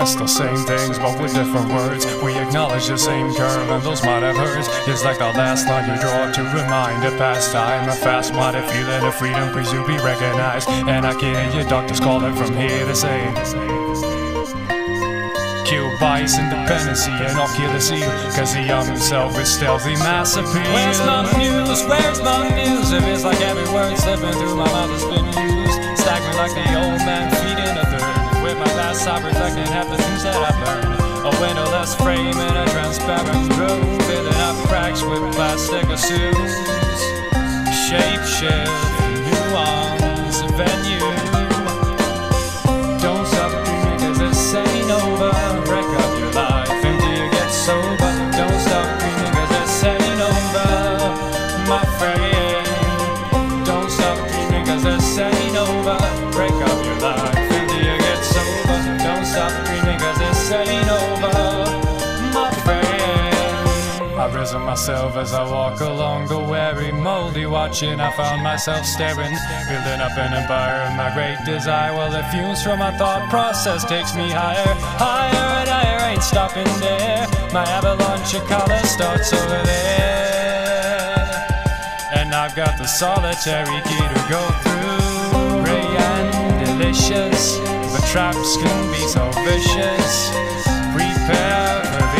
express the same things, but with different words. We acknowledge the same curve, and those might have hurts. It's like the last line you draw to remind a past time. A fast minded feeling of freedom, please you be recognized. And I can hear your doctors calling from here to say. Kill bias, and kill the seal. Cause the young himself is stealthy mass appeal. Where's my muse? Where's my muse? If it's like every word slipping through my mouth has been used. Like the old man feeding a. With my past I reflecting half the things that I've learned. A windowless frame in a transparent room. Filling up cracks with plastic assumes. Shape shift, nuance, venue. I've myself as I walk along the weary, moldy watching. I found myself staring, building up an empire of my great desire. While the fumes from my thought process takes me higher, higher and higher. Ain't stopping there. My avalanche of color starts over there, and I've got the solitary key to go through. Ray and delicious, but traps can be so vicious. Prepare for